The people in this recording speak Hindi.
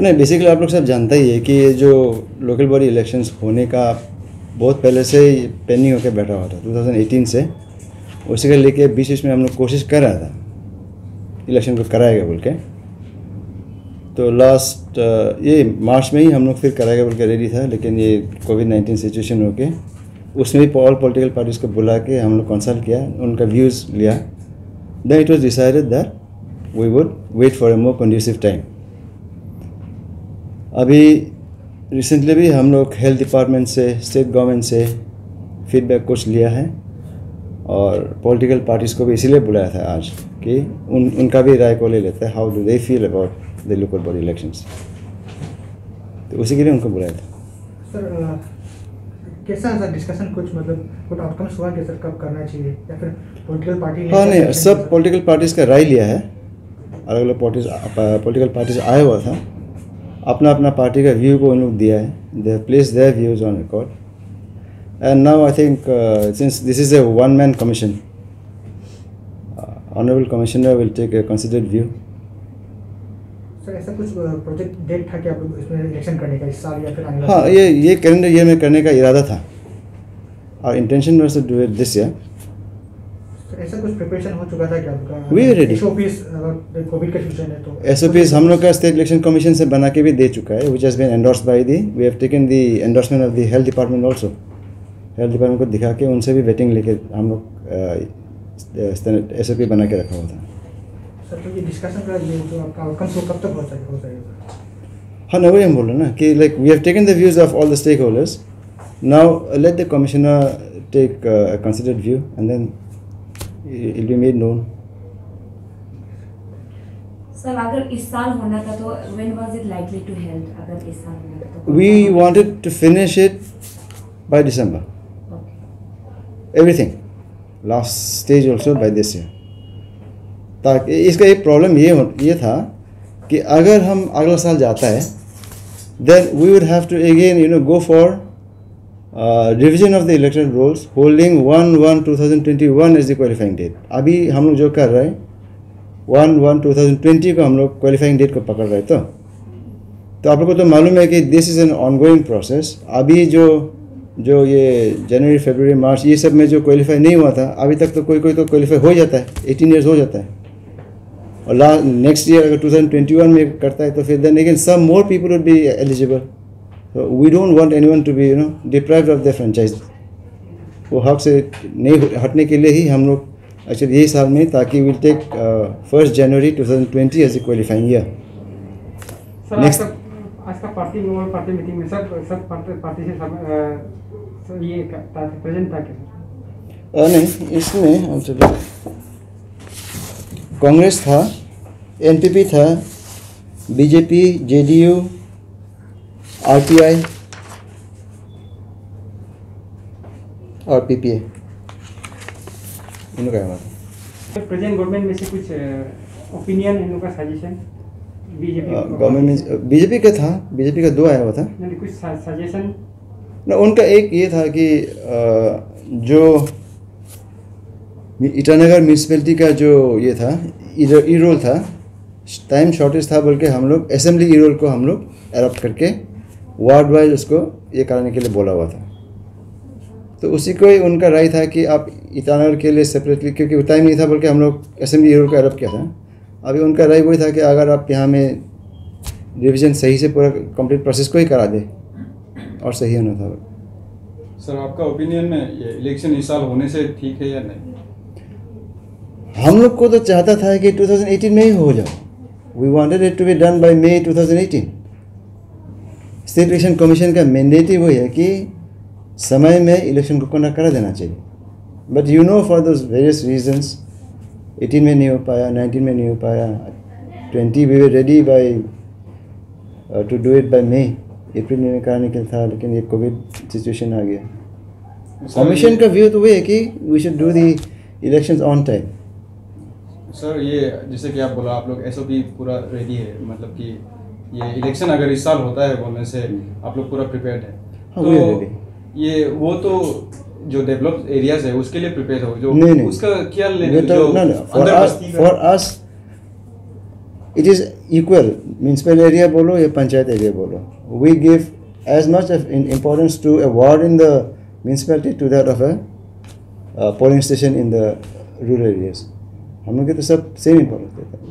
नहीं बेसिकली आप लोग सब जानता ही है कि ये जो लोकल बॉडी इलेक्शंस होने का बहुत पहले से पेंडिंग होकर बैठा हुआ था 2018 से। उसी के लेके बीच बीच में हम लोग कोशिश कर रहा था। इलेक्शन को कराएगा बोल के। तो लास्ट ये मार्च में ही हम लोग फिर कराएगा बोल के रेडी था, लेकिन ये कोविड नाइन्टीन सिचुएशन होके उसमें भी ऑल पॉलिटिकल पार्टीज़ को बुला के हम लोग कंसल्ट किया, उनका व्यूज़ लिया। Then it was decided that we would wait for a more conducive time अभी रिसेंटली भी हम लोग हेल्थ डिपार्टमेंट से स्टेट गवर्नमेंट से फीडबैक कुछ लिया है और पॉलिटिकल पार्टीज़ को भी इसीलिए बुलाया था आज कि उन उनका भी राय को ले लेते हैं how do they feel about the local body elections तो उसी के लिए उनको बुलाया था। सर कैसा सर डिस्कशन कुछ मतलब कुछ आउटकम्स हुआ कि सर कब करना चाहिए? या फिर पॉलिटिकल पार्टी हाँ नहीं सब पॉलिटिकल पार्टीज़ का राय लिया है। अलग अलग पार्टीज़ पॉलिटिकल पार्टीज़ आया हुआ था। अपना अपना पार्टी का व्यू को उन लोग दिया है। They place their views on record and now I think since this is a one man commission honourable commissioner will take a considered view sir ऐसा कुछ प्रोजेक्ट डेट था कि आप लोग इसमें इलेक्शन करने का इस साल या फिर आने हाँ ये ये कैलेंडर ईयर में करने का इरादा था। और intention was to do it this year ऐसा कुछ प्रिपरेशन हो चुका था क्या आपका We are एसओपीस कोविड का सिचुएशन है तो। हम लोग का स्टेट इलेक्शन कमीशन से बना के भी दे चुका है has been the we have taken the endorsement of the health department health department को दिखा के उनसे भी वेटिंग लेके हम लोग एस ओ पी बना के रखा हुआ था। सर तो ये डिस्कशन का ये जो आपका आउटकम्स कब तक हो जाएगा हो जाएगा हाँ ना वही हम बोल रहे हैं ना कि like we have taken the views of all the stakeholders now let the commissioner take considered view and then अगर इस साल होना था तो तो We wanted to finish it by December. Okay. Everything. Last stage also by this year. ताकि इसका एक प्रॉब्लम ये हो ये था कि अगर हम अगला साल जाता है then we would have to again you know go for revision of the election rules holding one one two thousand twenty one is the qualifying date अभी हम लोग जो कर रहे हैं one one two thousand twenty को हम लोग क्वालिफाइंग डेट को पकड़ रहे तो। तो आप लोग को तो मालूम है कि this is an ongoing process अभी जो जो ये जनवरी फरवरी मार्च ये सब में जो क्वालिफाई नहीं हुआ था, अभी तक तो कोई कोई तो क्वालिफाई हो जाता है एटीन ईयर्स हो जाता है। और लास्ट नेक्स्ट ईयर अगर 2021 में करता है तो फिर then again some more people would be eligible we don't want anyone to be you know deprived of the franchise वो हक से नहीं हटने के लिए ही हम लोग एक्चुअली यही साल में ताकि will take first January 2020 as a qualifying year आज Next. का पार्टी पार्टी मीटिंग में सब सब पार्टी से सब सब ये प्रेजेंट था क्या? सर नहीं इसमें कांग्रेस था एनपीपी था बीजेपी जेडीयू आरपीआई और पीपीए इनका क्या बात है? प्रेजेंट गवर्नमेंट में से कुछ ओपिनियन इन लोगों का सजेशन बीजेपी गवर्नमेंट में बीजेपी का था? बीजेपी का दो आया हुआ था। कुछ सजेशन ना उनका एक ये था कि जो ईटानगर म्यूनसिपैलिटी का जो ये था ई रोल था टाइम शॉर्टेज था बोल के हम लोग असेंबली ई रोल को हम लोग एडॉप्ट करके वार्ड वाइज उसको ये कराने के लिए बोला हुआ था। तो उसी को ही उनका राय था कि आप ईटानगर के लिए सेपरेटली क्योंकि टाइम नहीं था बल्कि हम लोग असेंबली रोल को एडॉप्ट किया था। अभी उनका राय वही था कि अगर आप यहाँ में रिविज़न सही से पूरा कंप्लीट प्रोसेस को ही करा दे और सही होना था। सर आपका ओपिनियन में ये इलेक्शन इस साल होने से ठीक है या नहीं? हम लोग को तो चाहता था कि 2018 में ही हो जाओ we wanted it to be done by May 2018 state election commission का मैंडेट ही वही है कि समय में इलेक्शन को कंडक्ट करा देना चाहिए। But you know for those various reasons eighteen में नहीं हो पाया 19 में नहीं हो पाया 20 we were ready by to do it by May April में कराने के था लेकिन ये कोविड सिचुएशन आ गया। कमीशन का व्यू तो वही है कि we should do the election on time sir ये जैसे कि आप बोला आप लोग एसओपी पूरा रेडी है मतलब कि ये इलेक्शन अगर इस साल होता है बोलने से आप लोग पूरा प्रिपेयर है। तो ये वो तो जो डेवलप एरियाज़ है उसके लिए प्रिपेयर हो जो उसका क्या it is equal municipal area बोलो या पंचायत एरिया बोलो। We give as much importance to a ward in the municipality to that of a polling station in the rural areas हम लोग के तो सब सेम इम्पोर्टेंस देते हैं।